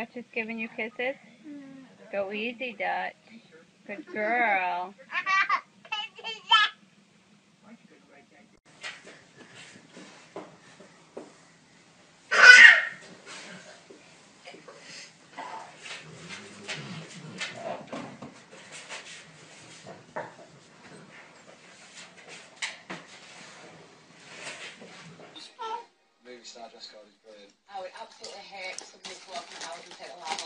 Dutch is giving you kisses? Go easy, Dutch. Good girl. Star is brilliant. I would absolutely hate somebody to walk in the house and take the limelight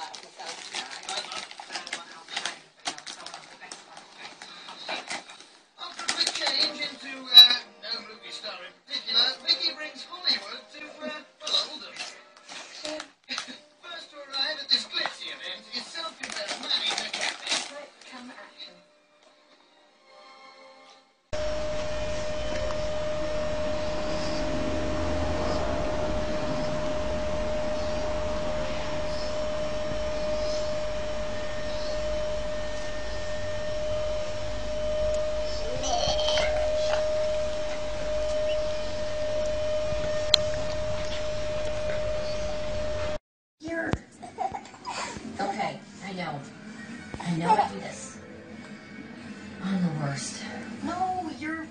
know I do this. I'm the worst. No, you're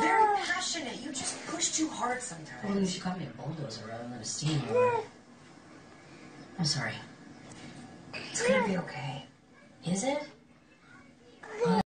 very passionate. You just push too hard sometimes. Well, you should call me a bulldozer rather than a steamroller. I'm sorry. It's gonna be okay. Is it?